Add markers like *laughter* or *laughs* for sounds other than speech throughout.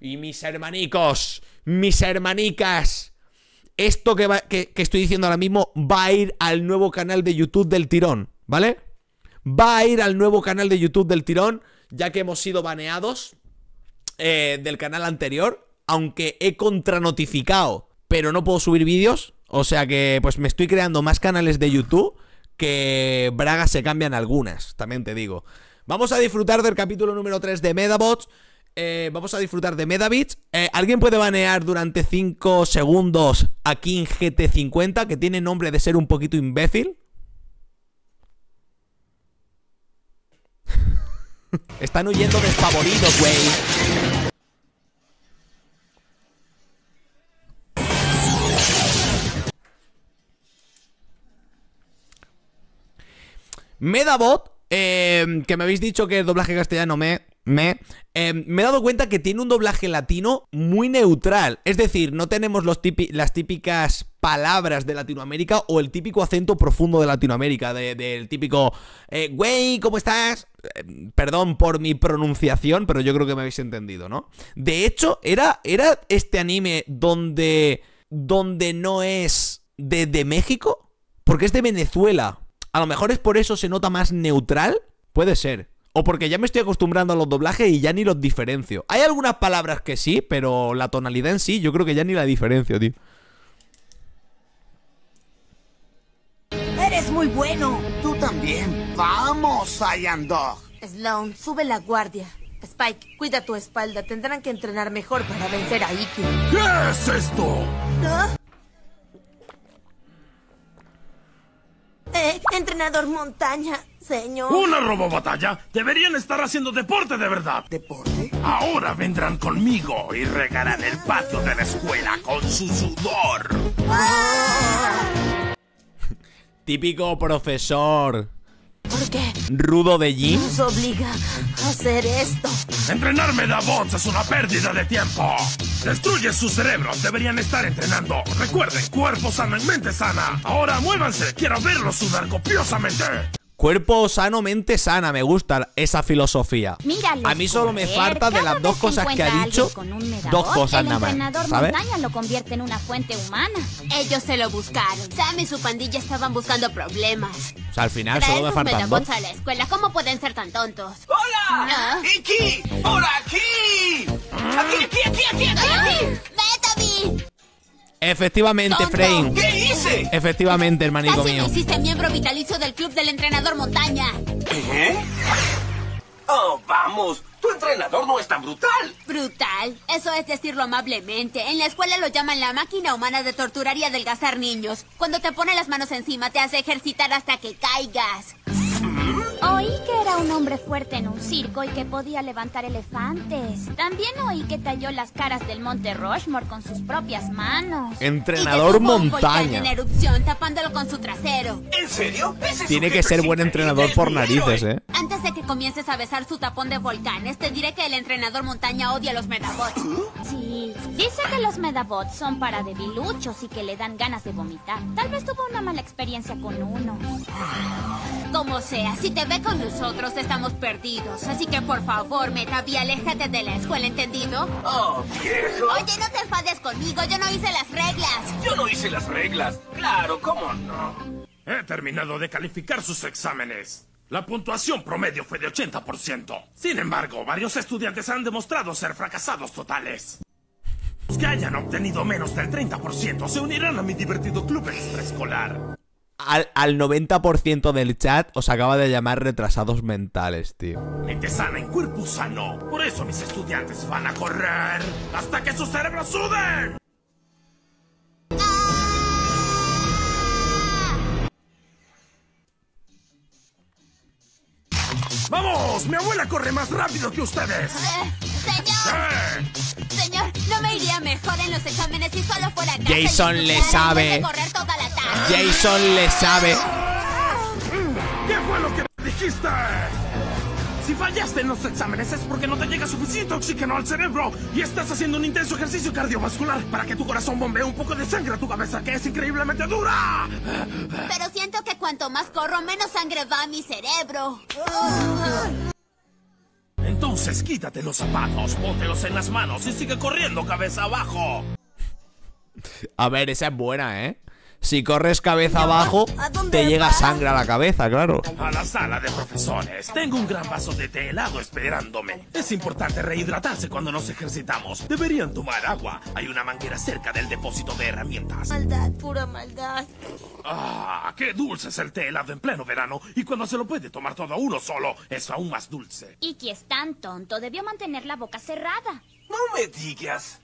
Y mis hermanicos, mis hermanicas, esto que, que, que estoy diciendo ahora mismo va a ir al nuevo canal de YouTube del tirón, ¿vale? Va a ir al nuevo canal de YouTube del tirón, ya que hemos sido baneados eh, del canal anterior, aunque he contranotificado, pero no puedo subir vídeos, o sea que pues me estoy creando más canales de YouTube que Braga se cambian algunas, también te digo. Vamos a disfrutar del capítulo número 3 de Medabots. Eh, vamos a disfrutar de Medabits. Eh, ¿Alguien puede banear durante 5 segundos a King GT50, que tiene nombre de ser un poquito imbécil? *laughs* Están huyendo despavoridos, güey. Medabot, eh, que me habéis dicho que el doblaje castellano me... Me, eh, me he dado cuenta que tiene un doblaje latino muy neutral. Es decir, no tenemos los las típicas palabras de Latinoamérica o el típico acento profundo de Latinoamérica. Del típico, eh, güey, ¿cómo estás? Eh, perdón por mi pronunciación, pero yo creo que me habéis entendido, ¿no? De hecho, era, era este anime donde, donde no es de, de México, porque es de Venezuela. A lo mejor es por eso se nota más neutral. Puede ser. O porque ya me estoy acostumbrando a los doblajes y ya ni los diferencio. Hay algunas palabras que sí, pero la tonalidad en sí, yo creo que ya ni la diferencio, tío. Eres muy bueno. Tú también. Vamos, Dog. Sloan, sube la guardia. Spike, cuida tu espalda. Tendrán que entrenar mejor para vencer a Iki. ¿Qué es esto? ¿Ah? Eh, entrenador montaña. Señor. ¿Una robobatalla? Deberían estar haciendo deporte de verdad. ¿Deporte? Ahora vendrán conmigo y regarán el patio de la escuela con su sudor. Típico profesor. ¿Por qué? Rudo de gym. Nos obliga a hacer esto. Entrenarme da bots es una pérdida de tiempo. Destruye sus cerebros. Deberían estar entrenando. Recuerden, cuerpo sano y mente sana. Ahora muévanse. Quiero verlos sudar copiosamente. Cuerpo sano, mente sana, me gusta esa filosofía. Míralo a mí solo me correr. falta de las dos cosas que ha dicho, alguien con un medabot, dos cosas el nada más, ¿sabes? montaña lo convierte en una fuente humana. Ellos se lo buscaron. Sam y su pandilla estaban buscando problemas. O sea, al final Traer solo me faltan dos. a la escuela. ¿Cómo pueden ser tan tontos? ¡Hola! ¿Ah? ¡Iki! ¡Por aquí! ¡Aquí, aquí, aquí, aquí, aquí! aquí! ¡Betaby! Efectivamente, ¡Tonto! Frame. ¿Qué hice? Efectivamente, hermanico Casi mío. me hiciste miembro vitalicio del club del entrenador montaña. ¿Eh? Oh, vamos. Tu entrenador no es tan brutal. Brutal. Eso es decirlo amablemente. En la escuela lo llaman la máquina humana de torturar y adelgazar niños. Cuando te pone las manos encima te hace ejercitar hasta que caigas. Oí que era un hombre fuerte en un circo y que podía levantar elefantes. También oí que talló las caras del monte Rushmore con sus propias manos. Entrenador y montaña. en erupción tapándolo con su trasero. ¿En serio? ¿Ese es Tiene que ser buen entrenador por narices, héroe. eh. Antes de que comiences a besar su tapón de volcanes, te diré que el entrenador montaña odia a los medabots. Sí, dice que los medabots son para debiluchos y que le dan ganas de vomitar. Tal vez tuvo una mala experiencia con uno. Como sea, si te ve con nosotros estamos perdidos. Así que por favor, Metavi, aléjate de la escuela, ¿entendido? Oh, viejo. Oye, no te enfades conmigo, yo no hice las reglas. Yo no hice las reglas. Claro, ¿cómo no? He terminado de calificar sus exámenes. La puntuación promedio fue de 80%. Sin embargo, varios estudiantes han demostrado ser fracasados totales. Los que hayan obtenido menos del 30% se unirán a mi divertido club extraescolar. Al, al 90% del chat os acaba de llamar retrasados mentales, tío. Mente sana en cuerpo sano. Por eso mis estudiantes van a correr hasta que sus cerebros suden. ¡Vamos! ¡Mi abuela corre más rápido que ustedes! Eh, señor, ¡Eh! señor, no me iría mejor en los exámenes si solo fuera a casa y Jason le sabe. correr toda. Jason le sabe. ¿Qué fue lo que dijiste? Si fallaste en los exámenes es porque no te llega suficiente oxígeno al cerebro y estás haciendo un intenso ejercicio cardiovascular para que tu corazón bombee un poco de sangre a tu cabeza, que es increíblemente dura. Pero siento que cuanto más corro, menos sangre va a mi cerebro. Entonces Entonces quítate los zapatos, póntelos en las manos y sigue corriendo cabeza abajo. A ver, esa es buena, ¿eh? Si corres cabeza abajo, ¿a dónde te llega sangre a la cabeza, claro. A la sala de profesores. Tengo un gran vaso de té helado esperándome. Es importante rehidratarse cuando nos ejercitamos. Deberían tomar agua. Hay una manguera cerca del depósito de herramientas. Maldad, pura maldad. Ah, qué dulce es el té helado en pleno verano. Y cuando se lo puede tomar todo uno solo, es aún más dulce. Iki es tan tonto, debió mantener la boca cerrada. No me digas.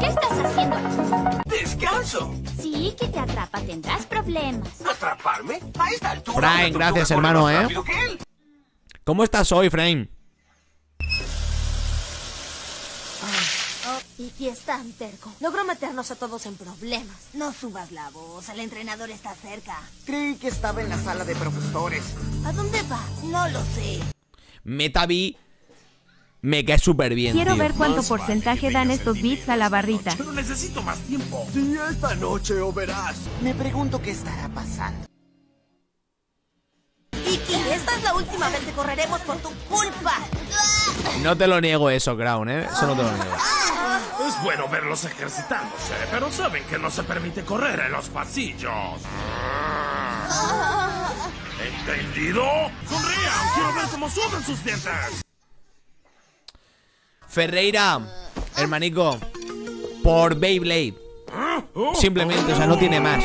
¿Qué estás haciendo aquí? ¡Descanso! Si Iki te atrapa, tendrás problemas. ¿Atraparme? A esta altura. Frank, gracias, hermano, ¿eh? que. ¿Cómo estás hoy, Frame? Oh, Iki es tan terco. Logró meternos a todos en problemas. No subas la voz, el entrenador está cerca. Creí que estaba en la sala de profesores. ¿A dónde va? No lo sé. Metavi me cae súper bien, Quiero tío. ver cuánto porcentaje dan estos bits a la barrita. Pero necesito más tiempo. Sí, esta noche o verás. Me pregunto qué estará pasando. Iki, esta es la última vez que correremos por tu culpa. No te lo niego eso, Crown, ¿eh? Eso no te lo niego. Es bueno verlos ejercitándose, pero saben que no se permite correr en los pasillos. ¿Entendido? ¡Sonrían! ¡Quiero ver cómo suben sus dientes! Ferreira, hermanico, por Beyblade. Simplemente, o sea, no tiene más.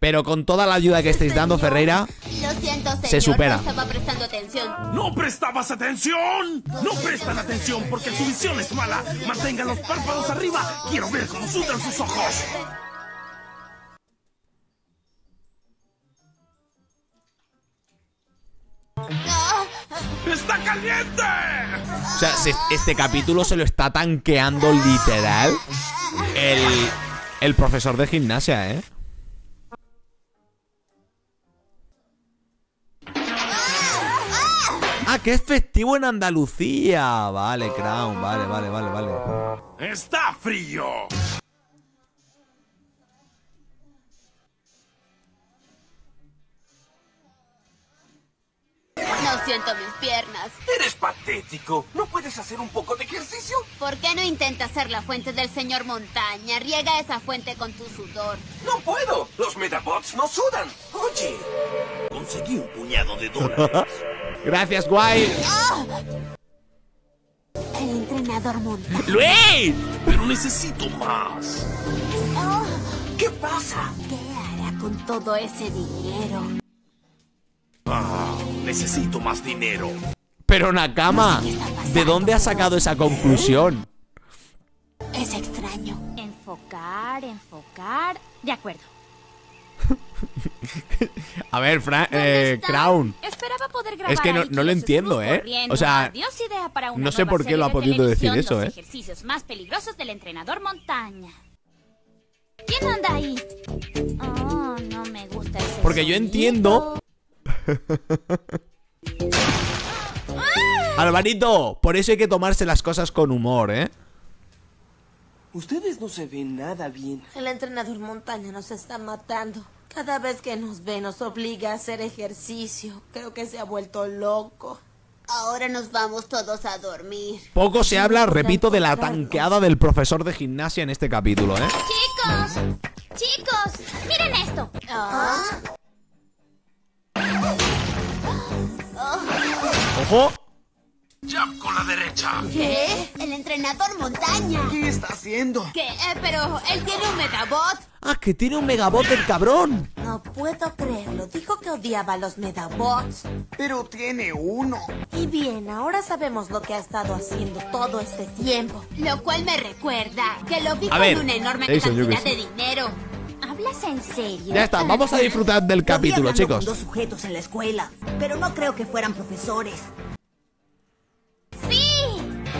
Pero con toda la ayuda que estáis dando, Ferreira, Lo siento, señor. Se supera. No estaba prestando atención. ¿No prestabas atención? No prestan atención porque su visión es mala. Mantengan los párpados arriba. Quiero ver cómo sudan sus ojos. ¡Está caliente! o sea, se- este capítulo se lo está tanqueando literal el, el profesor de gimnasia, ¿eh? Ah, que es festivo en Andalucía. Vale, Crown, vale, vale, vale, vale. ¡Está frío! No siento mis piernas. Eres patético. ¿No puedes hacer un poco de ejercicio? ¿Por qué no intentas ser la fuente del señor Montaña? Riega esa fuente con tu sudor. No puedo. Los Medabots no sudan. Oye. Conseguí un puñado de dólares. *laughs* Gracias, guay. El entrenador Montaña. ¡Luis! Pero necesito más. ¿Qué pasa? ¿Qué hará con todo ese dinero? Ah, necesito más dinero. Pero Nakama, ¿de dónde has sacado esa conclusión? Es extraño. Enfocar, enfocar. De acuerdo. *laughs* A ver, Fra- ¿Dónde eh? Crown. Esperaba poder grabar Es que no- no lo entiendo, ¿eh? O sea, Adiós idea para una no sé por qué lo ha podido decir eso, ¿eh? ejercicios más peligrosos del entrenador montaña. ¿Quién anda ahí? Oh, no me gusta ese Porque yo entiendo. *laughs* Alvarito, por eso hay que tomarse las cosas con humor, ¿eh? Ustedes no se ven nada bien. El entrenador montaña nos está matando. Cada vez que nos ve nos obliga a hacer ejercicio. Creo que se ha vuelto loco. Ahora nos vamos todos a dormir. Poco se habla, repito, de la tanqueada del profesor de gimnasia en este capítulo, ¿eh? Chicos, chicos, miren esto. ¡Ojo! Jab con la derecha. ¿Qué? El entrenador Montaña. ¿Qué está haciendo? ¿Qué? Eh, pero él tiene un Megabot. ¡Ah, que tiene un megabot el cabrón! No puedo creerlo. Dijo que odiaba a los Medabots. Pero tiene uno. Y bien, ahora sabemos lo que ha estado haciendo todo este tiempo. Lo cual me recuerda que lo vi A con ver, una enorme eso, cantidad de dinero. ¿Hablas en serio? Ya está, vamos a disfrutar del capítulo, chicos. dos sujetos en la escuela, pero no creo que fueran profesores. Sí,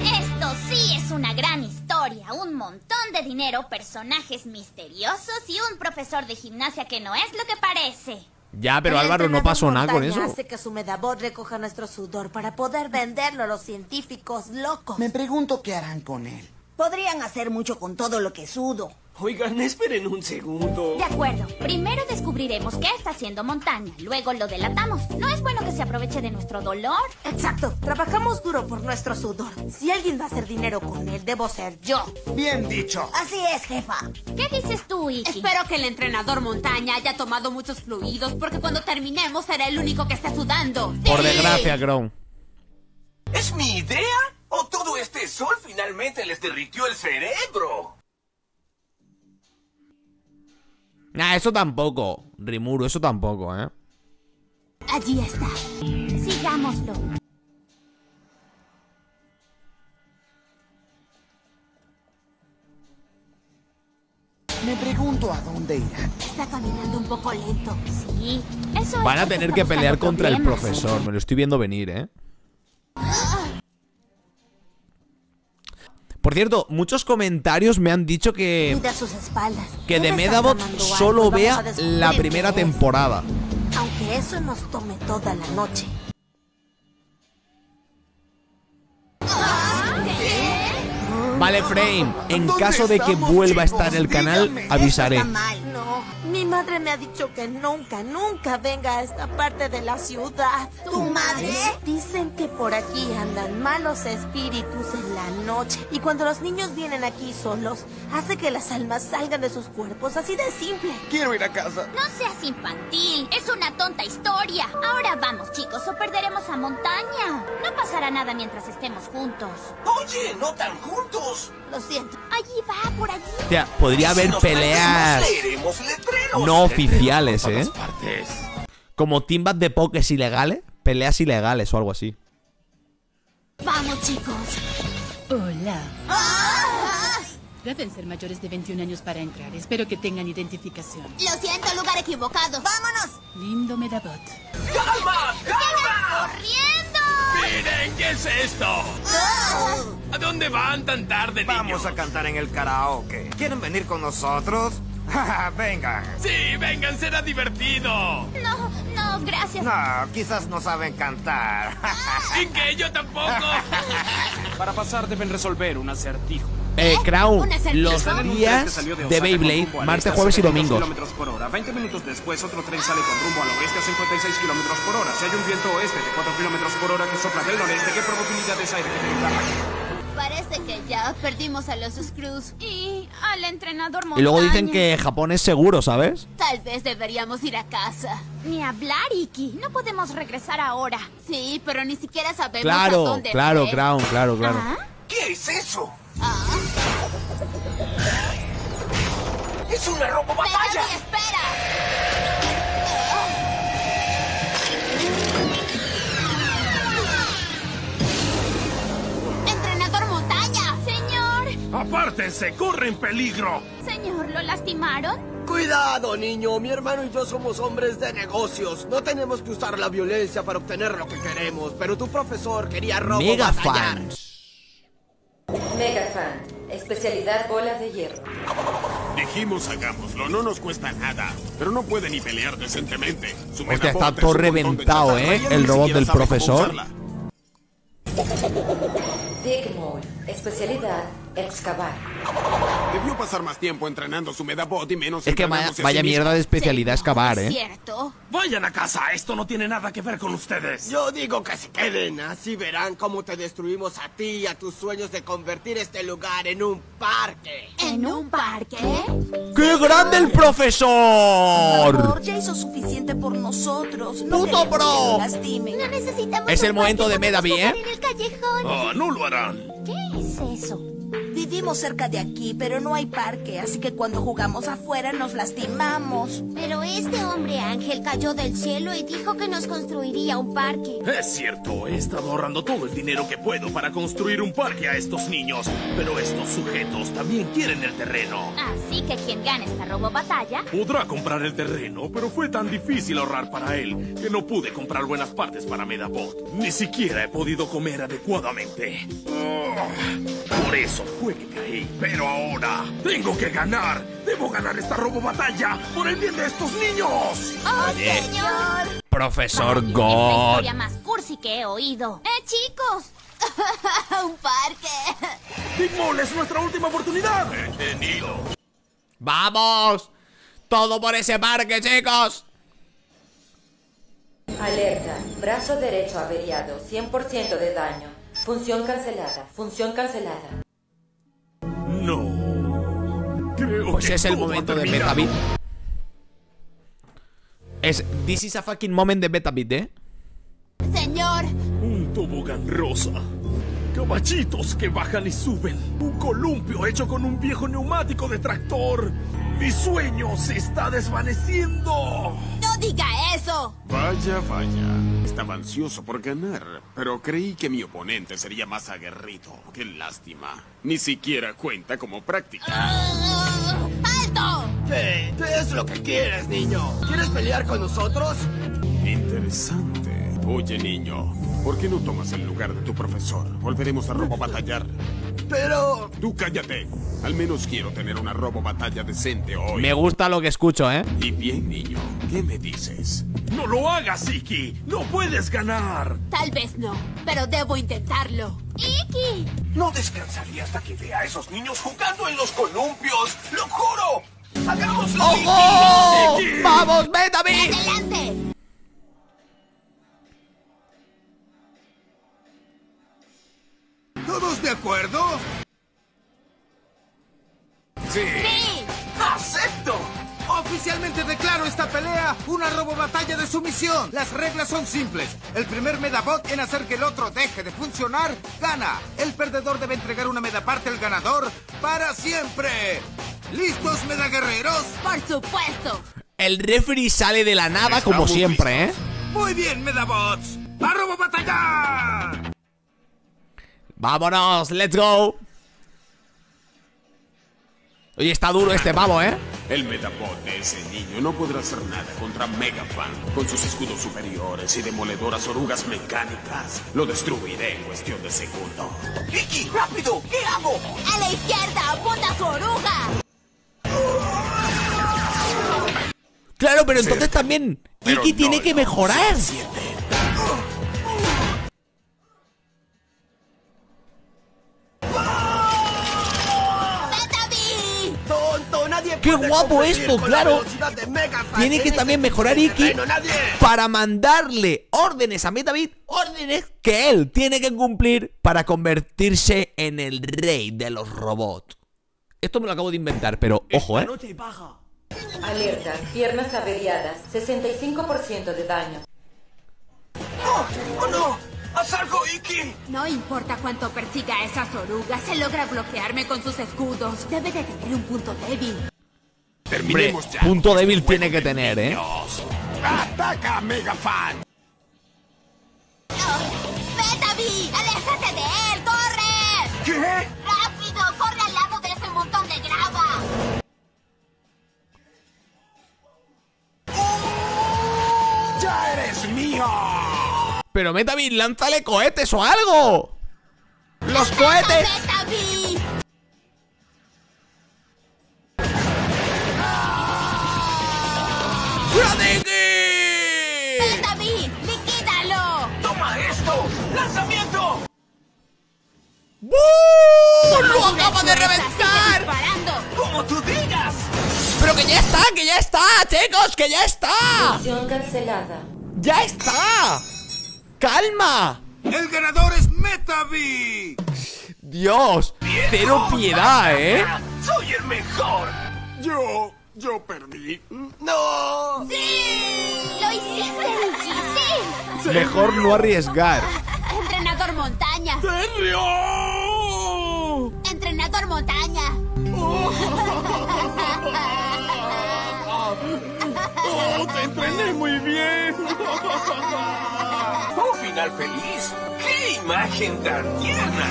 esto sí es una gran historia. Un montón de dinero, personajes misteriosos y un profesor de gimnasia que no es lo que parece. Ya, pero Álvaro, no pasó nada con eso. Hace que su Medabot recoja nuestro sudor para poder venderlo a los científicos locos. Me pregunto qué harán con él. Podrían hacer mucho con todo lo que sudo. Oigan, esperen un segundo. De acuerdo. Primero descubriremos qué está haciendo Montaña. Luego lo delatamos. No es bueno que se aproveche de nuestro dolor. Exacto. Trabajamos duro por nuestro sudor. Si alguien va a hacer dinero con él, debo ser yo. Bien dicho. Así es, jefa. ¿Qué dices tú, Iki? Espero que el entrenador Montaña haya tomado muchos fluidos, porque cuando terminemos será el único que esté sudando. Por ¡Sí! desgracia, Crown. ¿Es mi idea? ¿O todo este sol finalmente les derritió el cerebro? Nah, eso tampoco, Rimuru, eso tampoco, ¿eh? Allí está. Sigámoslo. Me pregunto a dónde irá. Está caminando un poco lento. Sí. Eso Van a tener que pelear contra el profesor, me lo estoy viendo venir, ¿eh? Cierto, muchos comentarios me han dicho que, Cuida sus espaldas. que de Medabot solo vea la primera temporada. Aunque eso nos tome toda la noche. Vale, Frame, en ¿Dónde caso de que vuelva a estar el canal, avisaré. Mi madre me ha dicho que nunca, nunca venga a esta parte de la ciudad. ¿Tu madre? Dicen que por aquí andan malos espíritus en la noche. Y cuando los niños vienen aquí solos, hace que las almas salgan de sus cuerpos, así de simple. Quiero ir a casa. No seas infantil. Es una tonta historia. Ahora vamos, chicos, o perderemos a Montaña. No pasará nada mientras estemos juntos. Oye, no tan juntos. Lo siento. Allí va, por allí. O sea, podría Si haber nos peleas leeremos letreros. no oficiales, ¿eh? partes. Como teambat de pokés ilegales, peleas ilegales o algo así. Vamos, chicos. Hola. Deben ser mayores de 21 años para entrar. Espero que tengan identificación. Lo siento, lugar equivocado. ¡Vámonos! Lindo Medabot. ¡Calma! ¡Calma! Miren, ¿qué es esto? ¿A dónde van tan tarde, niños? Vamos a cantar en el karaoke. ¿Quieren venir con nosotros? *laughs* Vengan. Sí, vengan, será divertido. No, no, gracias. No, quizás no saben cantar. *laughs* Y que yo tampoco. *laughs* Para pasar deben resolver un acertijo. Eh, Crown, ¿Un acertijo? los días salió de Beyblade, martes, este a jueves y 72 domingos. kilómetros por hora. 20 minutos después, otro tren sale con rumbo al oeste a 56 kilómetros por hora. Si hay un viento oeste de 4 kilómetros por hora que sopla del noreste, ¿qué probabilidades hay de que Parece que ya perdimos a los Screws. Y al entrenador Y Montaña. luego dicen que Japón es seguro, ¿sabes? Tal vez deberíamos ir a casa. Ni hablar, Iki. No podemos regresar ahora. Sí, pero ni siquiera sabemos a Claro, dónde claro, fue. Crown, claro, claro. ¿Ah? ¿Qué es eso? ¡Es una robo batalla! Megami, espera! ¡Entrenador Montaña! Señor, Apártense, corren peligro. señor, ¿lo lastimaron? Cuidado, niño. Mi hermano y yo somos hombres de negocios. No tenemos que usar la violencia para obtener lo que queremos. Pero tu profesor quería robo Mega batallar. fans. Mega fan. Especialidad bola de hierro. Dijimos hagámoslo, no nos cuesta nada. Pero no puede ni pelear decentemente. Su Hostia, está Medabot es todo reventado, ¿eh? El robot del profesor. usarla. Digmore. Especialidad excavar. Debió pasar más tiempo entrenando su Medabot y menos Es que vaya, sí mierda de especialidad excavar, ¿eh? ¿Cierto? Vayan a casa, esto no tiene nada que ver con ustedes. Yo digo que se queden. Así verán cómo te destruimos a ti y a tus sueños de convertir este lugar en un parque. ¿En un parque? ¡Qué grande el Por profesor! favor, ya hizo suficiente por nosotros. No ¡Puto pro! No necesitamos Es el momento de Medavi, ¿eh? en el callejón. Ah, no lo harán. ¿Qué es eso? Vivimos cerca de aquí, pero no hay parque, así que cuando jugamos afuera nos lastimamos. Pero este hombre ángel cayó del cielo y dijo que nos construiría un parque. Es cierto, he estado ahorrando todo el dinero que puedo para construir un parque a estos niños. Pero estos sujetos también quieren el terreno. Así que quien gane esta robo batalla Podrá comprar el terreno, pero fue tan difícil ahorrar para él que no pude comprar buenas partes para Medabot. Ni siquiera he podido comer adecuadamente. Oh, por eso fue que caí. Pero ahora tengo que ganar. Debo ganar esta robo batalla por el bien de estos niños. ¡Oh, Oye. señor! Profesor Es la God. historia más cursi que he oído. ¡Eh, chicos! *laughs* Un parque. Big Mall es nuestra última oportunidad. Entendido. ¡Vamos! ¡Todo por ese parque, chicos! Alerta. Brazo derecho averiado. 100% de daño. Función cancelada. Función cancelada. No. Creo Pues que es el momento de. Betabit. Es This is a fucking moment de Betabit, ¿eh? Señor, Un tobogán rosa. Caballitos que bajan y suben. Un columpio hecho con un viejo neumático de tractor. Mi sueño se está desvaneciendo. no diga eso. Vaya, vaya. Estaba ansioso por ganar, pero creí que mi oponente sería más aguerrido. Qué lástima. Ni siquiera cuenta como práctica. Ah, ¡Alto! ¿Qué? ¿Qué es lo que quieres, niño? ¿Quieres pelear con nosotros? Interesante. Oye, niño, ¿por qué no tomas el lugar de tu profesor? Volveremos a robo batallar. Pero... Tú cállate. Al menos quiero tener una robo batalla decente hoy. Me gusta lo que escucho, ¿eh? Y bien, niño, ¿qué me dices? No lo hagas, Iki. No puedes ganar. Tal vez no, pero debo intentarlo. ¡Iki! No descansaré hasta que vea a esos niños jugando en los columpios. ¡Lo juro! ¡Hagámoslo! ¡Ojo! Iki. ¡Vamos, Betabit! ¿Todos de acuerdo? ¡Sí! ¡Sí! ¡Acepto! Oficialmente declaro esta pelea una robo batalla de sumisión. Las reglas son simples. El primer Medabot en hacer que el otro deje de funcionar gana. El perdedor debe entregar una medaparte al ganador para siempre. ¿Listos, medaguerreros? ¡Por supuesto! El referee sale de la nada como siempre, ¿eh? Muy bien, Medabots. ¡A robo batalla! ¡Vámonos! ¡Let's go! Oye, está duro este pavo, ¿eh? El Medabot de ese niño no podrá hacer nada contra Megafan. Con sus escudos superiores y demoledoras orugas mecánicas, lo destruiré en cuestión de segundo. ¡Iki, rápido! ¿Qué hago? ¡A la izquierda! ¡Apunta su oruga! Claro, pero entonces también no tiene que mejorar. ¡Qué guapo esto, claro! Tiene en que este también mejorar Iki para mandarle órdenes a Metabit, órdenes que él tiene que cumplir para convertirse en el rey de los robots. Esto me lo acabo de inventar, pero ojo, ¿eh? Alerta. Piernas averiadas. 65% de daño. ¡Oh, oh, no! ¡Haz algo, Iki! No importa cuánto persiga a esas orugas, se logra bloquearme con sus escudos. Debe de tener un punto débil. Hombre, Terminemos ya. punto este débil tiene que tener, ¿eh? ¡Ataca, Megafan! ¡Betabi! ¡Aléjate de él! ¡Corre! ¿Qué? ¡Rápido! ¡Corre al lado de ese montón de grava! ¡Ya eres mío! Pero Metabit, lánzale cohetes o algo. ¡Los cohetes! ¡Betabi! ¡Uh! ¡Lo acaba de ¡Sigue reventar! ¡Como tú digas! ¡Pero que ya está! ¡Que ya está! ¡Chicos! ¡Que ya está! Función cancelada. ¡Ya está! ¡Calma! ¡El ganador es Metavi! Dios, cero piedad, ¿eh? ¡Soy el mejor! Yo, yo perdí. ¡No! ¡Sí! ¡Lo hiciste, Luigi! ¡Sí! Mejor no arriesgar. ¡Entrenador montaña! ¡Terrio! ¡Oh, te entrené muy bien! ¡Un final feliz! ¡Qué imagen tan tierna!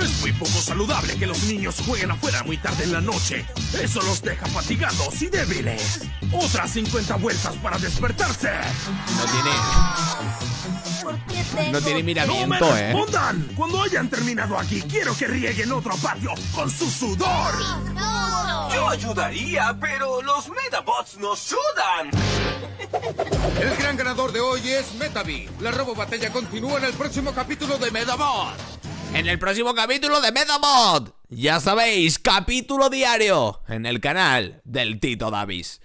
Es muy poco saludable que los niños jueguen afuera muy tarde en la noche. Eso los deja fatigados y débiles. Otras 50 vueltas para despertarse. No tiene. ¿Por qué tengo No tiene ¡No me miramiento, eh. respondan! Cuando hayan terminado aquí, quiero que rieguen otro patio con su sudor. Yo ayudaría, pero los Medabots no sudan. El gran ganador de hoy es Metavi. La robo batalla continúa en el próximo capítulo de Medabot. En el próximo capítulo de Medabot. Ya sabéis, capítulo diario en el canal del Tito Davis.